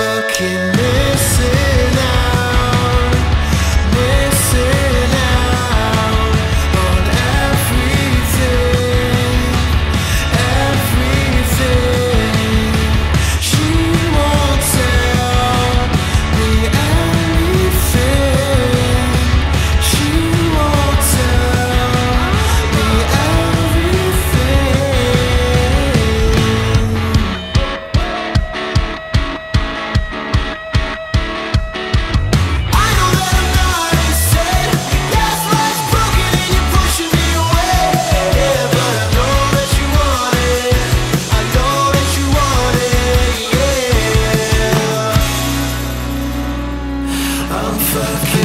fucking missing. fucking